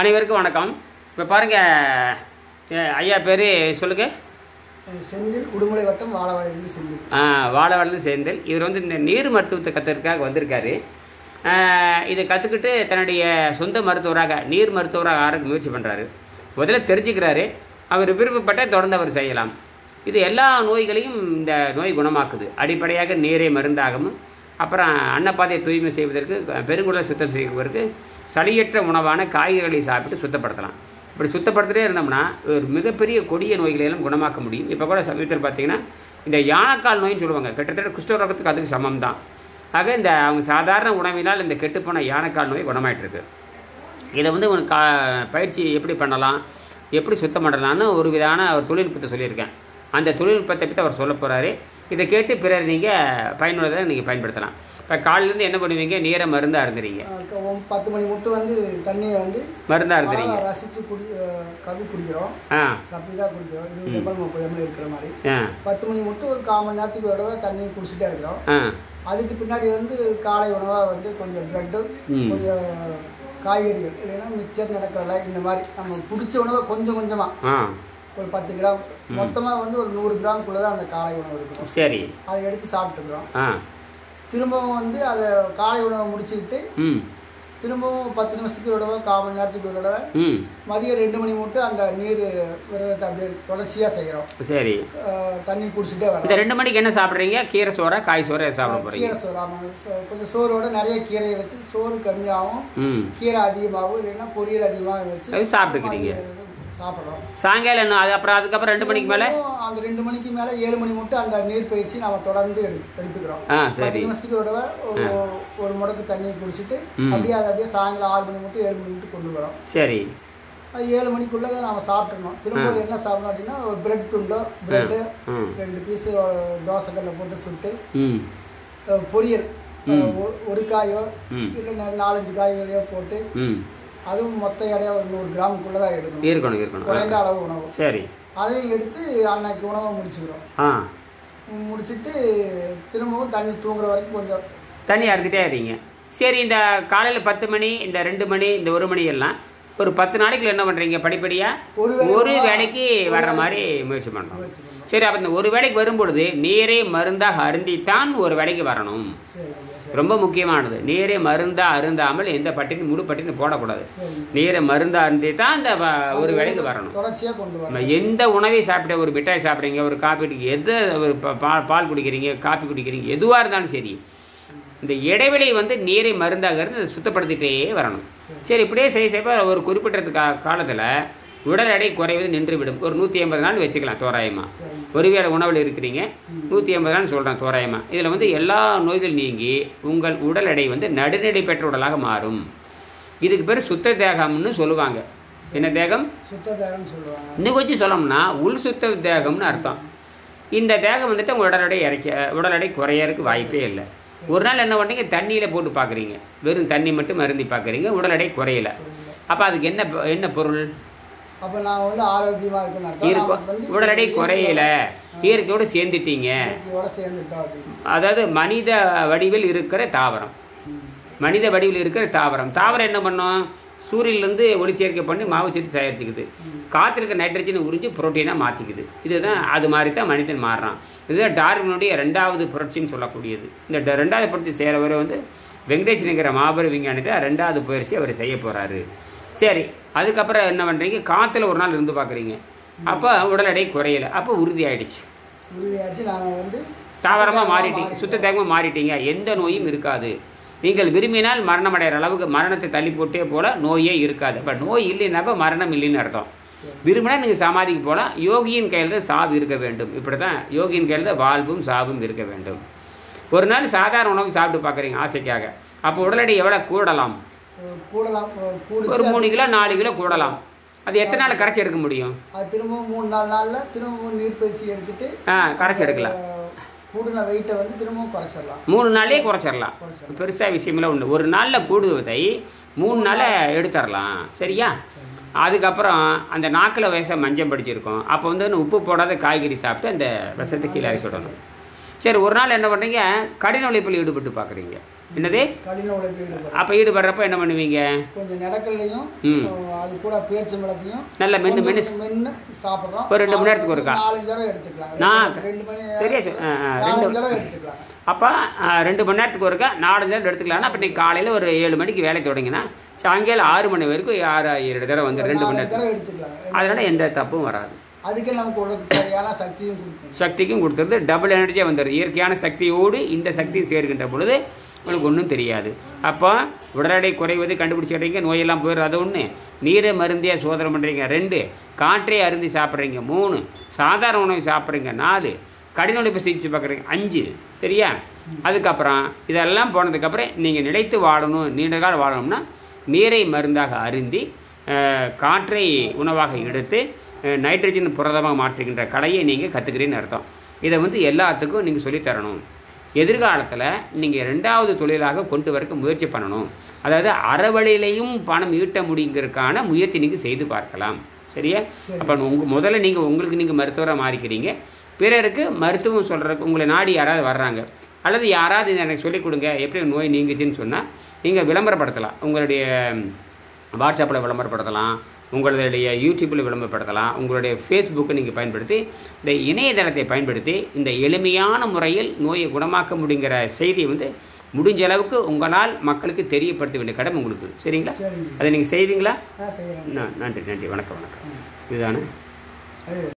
அனைவருக்கும் வணக்கம். இப்போ பாருங்கள் ஐயா பேர் சொல்லுங்கள் செந்தில் உடுமலை வட்டம் வாழவாடிலிருந்து செந்தில். வாழவளர்ந்து சேர்ந்தல் இவர் வந்து இந்த நீர் மருத்துவத்தை கற்றுறதுக்காக வந்திருக்காரு. இதை கற்றுக்கிட்டு தன்னுடைய சொந்த மருத்துவராக நீர் மருத்துவராக ஆறதுக்கு முயற்சி பண்ணுறாரு முதல்ல தெரிஞ்சுக்கிறாரு. அவர் விருப்பப்பட்ட தொடர்ந்து அவர் செய்யலாம். இது எல்லா நோய்களையும் இந்த நோய் குணமாக்குது. அடிப்படையாக நீரை மருந்தாகவும் அப்புறம் அன்னப்பாதையை தூய்மை செய்வதற்கு பெருங்குடல் சுத்தம் செய்வதற்கு சளியற்ற உணவான காய்கறிகளை சாப்பிட்டு சுத்தப்படுத்தலாம். இப்படி சுத்தப்படுத்திட்டே இருந்தோம்னா ஒரு மிகப்பெரிய கொடிய நோய்களை எல்லாம் குணமாக்க முடியும். இப்போ கூட சமீபத்தில் பார்த்தீங்கன்னா இந்த யானைக்கால் நோயின்னு சொல்லுவாங்க. கிட்டத்தட்ட குஷ்டரோகத்துக்கு அதுக்கு சமம் தான் ஆக இந்த அவங்க சாதாரண உணவினால் இந்த கெட்டுப்போன யானைக்கால் நோய் குணமாயிட்டிருக்கு. இதை வந்து உனக்கு கா பயிற்சி எப்படி பண்ணலாம் எப்படி சுத்தம் பண்ணலாம்னு ஒரு விதமான ஒரு தொழில்நுட்பத்தை சொல்லியிருக்கேன். அந்த தொழில்நுட்பத்தை பற்றி அவர் சொல்ல போகிறாரு இதை கேட்டு பிறர் நீங்கள் பயனுள்ளதை நீங்கள் பயன்படுத்தலாம். இப்போ காலையிலேருந்து என்ன பண்ணுவீங்க? நீரை மருந்தாக இருந்துறீங்க பத்து மணி மட்டும் வந்து தண்ணியை வந்து மருந்தாக இருந்துறீங்க ரசித்து குடி கவி குடிக்கிறோம். ஆ. அப்படி தான் குடிக்கிறோம். இருபது எம்எல் முப்பது எம்எல் இருக்கிற மாதிரி. பத்து மணி மட்டும் ஒரு கால் மணி நேரத்துக்கு ஒரு தடவை தண்ணி குடிச்சிட்டே இருக்கிறோம். அதுக்கு பின்னாடி வந்து காலை உணவாக வந்து கொஞ்சம் ப்ரெட்டு. கொஞ்சம் காய்கறிகள். இல்லைன்னா மிக்சர் நடக்கல இந்த மாதிரி நம்ம பிடிச்ச உணவை கொஞ்சம் கொஞ்சமாக ஒரு பத்து கிராம். மொத்தமாக வந்து ஒரு நூறு கிராம்குள்ளே தான் அந்த காலை உணவு இருக்கும். சரி. அதை எடுத்து சாப்பிட்டுக்கிறோம். திரும்பவும் வந்து அதை காலை உணவை முடிச்சுக்கிட்டு திரும்பவும் பத்து நிமிஷத்துக்கு ஒரு தடவை கால் மணி நேரத்துக்கு ஒரு தடவை மதியம் ரெண்டு மணி மட்டும் அந்த நீர் விரதத்தை அப்படியே தொடர்ச்சியாக செய்கிறோம் சரி. தண்ணி குடிச்சிட்டே இந்த வரோம் ரெண்டு மணிக்கு என்ன சாப்பிட்றீங்க? கீரை சோறா காய் சோறா சாப்பிட போகிறீங்க கீரை சோறு ஆமாங்க. கொஞ்சம் சோறோட நிறைய கீரையை வச்சு சோறு கம்மியாகவும் கீரை அதிகமாகவும் இல்லைன்னா பொரியல் அதிகமாக வச்சு சாப்பிட்டுக்கிறீங்க. சாப்பிட்றோம் சாயங்காலம் என்ன? அது அப்புறம் அதுக்கப்புறம் ரெண்டு மணிக்கு மேலே? அந்த ரெண்டு மணிக்கு மேலே ஏழு மணி மட்டும் அந்த நீர் பயிற்சி நாம தொடர்ந்து எடு எடுத்துக்கிறோம். ஆ பத்து நிமிஷத்துக்கு ஒரு தடவை ஒரு ஒரு முடக்கு தண்ணி குடிச்சிட்டு ம். அப்படியே அதை அப்படியே சாயங்காலம் ஆறு மணி மட்டும் ஏழு மணி மட்டும் கொண்டு வரோம். சரி. அது ஏழு மணிக்குள்ளே நாம சாப்பிட்றணும் திரும்ப என்ன சாப்பிடணும் அப்படின்னா ஒரு பிரெட் துண்டோ பிரெட்டு ம் ரெண்டு பீஸு தோசைக்கல்ல போட்டு சுட்டு ம். அஹ், பொரியல் அஹ், ஒ- ஒரு காயோ ம். இல்லை நாலஞ்சு காய்கறியோ போட்டு ம். அதுவும் மொத்த எடையா ஒரு நூறு கிராமுக்குள்ளே தான் எடுக்கணும். இருக்கணும் இருக்கணும். குறைந்த அளவு உணவு. சரி. அதையும் எடுத்து அன்னைக்கு உணவை முடிச்சுக்கிறோம். ஆ. முடிச்சிட்டு திரும்பவும் தண்ணி தூங்குற வரைக்கும் கொஞ்சம் தண்ணி அறுத்துட்டே இருங்க. சரி இந்த காலையில் பத்து மணி இந்த ரெண்டு மணி இந்த ஒரு மணி எல்லாம் ஒரு பத்து நாளைக்குள்ள என்ன பண்ணுறீங்க படிப்படியாக ஒரு வேலைக்கு வர்ற மாதிரி முயற்சி பண்ணுறோம். சரி அப்போ இந்த ஒரு வேலைக்கு வரும்பொழுது நீரே மருந்தாக அருந்தித்தான் ஒரு வேலைக்கு வரணும். ரொம்ப முக்கியமானது. நீரே மருந்தா அருந்தாமல் எந்த பட்டினு முழு பட்டினு போடக்கூடாது. நீரை மருந்தா அருந்தி தான் அந்த ஒரு வேலைக்கு வரணும். எந்த உணவை சாப்பிட்ட ஒரு மிட்டாய் சாப்பிட்றீங்க ஒரு காப்பி எது ஒரு பால் குடிக்கிறீங்க காப்பி குடிக்கிறீங்க எதுவாக இருந்தாலும் சரி இந்த இடைவெளி வந்து நீரை மருந்தாக இருந்து அதை சுத்தப்படுத்திட்டே வரணும். சரி. இப்படியே செய்ய செய்ய ஒரு குறிப்பிட்ட கா காலத்தில் உடல் எடை குறைவது நின்றுவிடும். ஒரு நூற்றி ஐம்பது நாள் வச்சுக்கலாம் தோராயமாக ஒருவேளை உணவில் இருக்கிறீங்க. நூற்றி ஐம்பது நாள் சொல்கிறேன் தோராயமாக இதில் வந்து எல்லா நோய்கள் நீங்கி உங்கள் உடல் எடை வந்து நடுநிலை பெற்ற உடலாக மாறும். இதுக்கு பேர் சுத்த தேகம்னு சொல்லுவாங்க. என்ன தேகம்? சுத்த தேகம்னு சொல்லுவாங்க. இன்னும் கொஞ்சம் சொல்லணும்னா உள் சுத்த தேகம்னு அர்த்தம். இந்த தேகம் வந்துட்டு உங்கள் உடல் எடை இறைக்க உடல் எடை குறையறதுக்கு வாய்ப்பே இல்லை. ஒரு நாள் என்ன பண்ணுறீங்க தண்ணியில் போட்டு பார்க்குறீங்க. வெறும் தண்ணி மட்டும் மருந்தி பார்க்குறீங்க. உடல் எடை குறையல. அப்போ அதுக்கு என்ன என்ன பொருள்? அப்போ நான் வந்து ஆரோக்கியமாக இருக்கும் வந்து உடல் எடை குறையல. இயற்கையோடு சேர்ந்துட்டீங்க. அதாவது மனித வடிவில் இருக்கிற தாவரம். மனித வடிவில் இருக்கிற தாவரம். தாவரம் என்ன பண்ணும்? சூரியன்லேருந்து ஒளிச்சேர்க்கை பண்ணி மாவு சத்து தயாரிச்சுக்குது. காற்றுல இருக்க நைட்ரஜனை உறிஞ்சி புரோட்டீனாக மாற்றிக்குது இதுதான் அது மாதிரி தான் மனிதன் மாறுறான். இதுதான் டார்வினுடைய ரெண்டாவது புரட்சின்னு சொல்லக்கூடியது. இந்த ரெண்டாவது புரட்சி செய்கிறவரை வந்து வெங்கடேசனுங்கிற மாபெரும் விஞ்ஞானத்தை ரெண்டாவது பயிற்சி அவர் செய்ய போகிறாரு சரி அதுக்கப்புறம் என்ன பண்ணுறீங்க காற்றுல ஒரு நாள் இருந்து பார்க்குறீங்க அப்போ உடல் எடை குறையல. அப்போ உறுதி ஆயிடுச்சு உறுதியாச்சு நாங்கள் வந்து தாவரமாக மாறிட்டீங்க. சுத்த தேகமாக மாறிட்டீங்க. எந்த நோயும் இருக்காது. நீங்கள் விரும்பினால் மரணம் அடைகிற அளவுக்கு மரணத்தை தள்ளி போட்டே போல நோயே இருக்காது. அப்போ நோய் இல்லைன்னாப்ப மரணம் இல்லைன்னு அர்த்தம். விரும்பினா நீங்கள் சமாதிக்கு போகலாம் யோகியின் கையில் தான் சாவு இருக்க வேண்டும். இப்படி தான் யோகியின் கையில் தான் வாழ்வும் சாவும் இருக்க வேண்டும். ஒரு நாள் சாதாரண உணவு சாப்பிட்டு பார்க்குறீங்க ஆசைக்காக. அப்போ உடல் எடை எவ்வளோ கூடலாம்? ஒரு மூணு கிலோ நாலு கிலோ கூடலாம். அது எத்தனை நாள் கரைச்சி எடுக்க முடியும்? அது திரும்பவும் மூணு நாலு நாளில் திரும்பவும் நீர் பயிற்சி எடுத்துட்டு ஆ கரைச்சி எடுக்கலாம். கூடுன வெயிட்டை வந்து திரும்பவும் குறைச்சிடலாம். மூணு நாளே குறைச்சிடலாம். பெருசாக விஷயமெல்லாம் உண்டு ஒரு நாளில் கூடுவதை மூணு நாளில் எடுத்துடலாம். சரியா? அதுக்கப்புறம் அந்த நாக்கில் விஷம் மஞ்சள் படிச்சிருக்கோம். அப்போ வந்து உப்பு போடாத காய்கறி சாப்பிட்டு அந்த விஷத்தை கீழே இறக்கி விடணும். சரி ஒரு நாள் என்ன பண்ணுறீங்க கடின உழைப்பில் ஈடுபட்டு பார்க்குறீங்க. என்னது? கடின உழைப்பு அப்போ ஈடுபடுறப்ப என்ன பண்ணுவீங்க? கொஞ்சம் நடக்கலையும் ம். அது கூட பேரிச்சம்பழத்தையும் நல்ல மென்று மென்று மென்னு சாப்பிடுறோம். ஒரு ரெண்டு மணி நேரத்துக்கு ஒருக்கா? நாலஞ்சு தடவை எடுத்துக்கலாம். நான் ரெண்டு- மணி சரியா ரெண்டு நாலஞ்சு தடவை எடுத்துக்கலாம். அப்போ ரெண்டு மணி நேரத்துக்கு ஒருக்கா நாலு நேரம் எடுத்துக்கலாம்னா அப்போ நீங்கள் காலையில் ஒரு ஏழு மணிக்கு வேலை தொடங்கினா சாயங்காலம் ஆறு மணி வரைக்கும் ஆறு ஏழு தடவை வந்து ரெண்டு மணி நாலஞ்சு நேரத்துக்கு எடுத்துக்கலாம். அதனால எந்த தப்பும் வராது. அதுக்கு நமக்கு உடலுக்கு தேவையான சக்தியும் கொடுக்கும். சக்திக்கும் கொடுக்கறது. டபுள் எனர்ஜியாக வந்துடுது. இயற்கையான சக்தியோடு இந்த சக்தி சேர்க்கின்ற பொழுது உங்களுக்கு ஒன்றும் தெரியாது. அப்போ உடல் எடை குறைவது கண்டுபிடிச்சிடுறீங்க நோயெல்லாம் போயிடும் அது ஒன்று நீரை மருந்தியாக சோதனை பண்ணுறீங்க ரெண்டு காற்றை அருந்தி சாப்பிட்றீங்க. மூணு சாதாரண உணவு சாப்பிட்றீங்க. நாலு கடின உழைப்பு சிகிச்சை பார்க்குறீங்க. அஞ்சு சரியா? அதுக்கப்புறம் இதெல்லாம் போனதுக்கப்புறம் நீங்கள் நிலைத்து வாழணும். நீண்ட காலம் வாழணும்னா நீரை மருந்தாக அருந்தி காற்றை உணவாக எடுத்து நைட்ரஜன் புரதமாக மாற்றுகின்ற கலையை நீங்கள் கற்றுக்கிறீன்னு அர்த்தம். இதை வந்து எல்லாத்துக்கும் நீங்கள் சொல்லித் தரணும். எதிர்காலத்தில் நீங்கள் ரெண்டாவது தொழிலாக கொண்டு வரக்கு முயற்சி பண்ணணும். அதாவது அறவழியிலையும் பணம் ஈட்ட முடியுங்கிறதுக்கான முயற்சி நீங்கள் செய்து பார்க்கலாம். சரியா? சரி. அப்போ உங்கள் முதல்ல நீங்கள் உங்களுக்கு நீங்கள் மருத்துவராக மாறிக்கிறீங்க. பிறருக்கு மருத்துவம் சொல்கிறதுக்கு உங்களை நாடி யாராவது வர்றாங்க. அல்லது யாராவது எனக்கு சொல்லிக் கொடுங்க எப்படி நோய் நீங்குச்சுன்னு சொன்னால் நீங்கள் விளம்பரப்படுத்தலாம். உங்களுடைய வாட்ஸ்அப்பில் விளம்பரப்படுத்தலாம். உங்களுடைய யூடியூப்பில் விளம்பரப்படுத்தலாம். உங்களுடைய ஃபேஸ்புக்கை நீங்கள் பயன்படுத்தி இந்த இணையதளத்தை பயன்படுத்தி இந்த எளிமையான முறையில் நோயை குணமாக்க முடிங்கிற செய்தியை வந்து முடிஞ்ச அளவுக்கு உங்களால் மக்களுக்கு தெரியப்படுத்த வேண்டிய கடமை உங்களுக்கு. சரிங்களா? சரிங்க. அதை நீங்கள் செய்வீங்களா? நன்றி நன்றி. வணக்கம் வணக்கம். இதுதானே?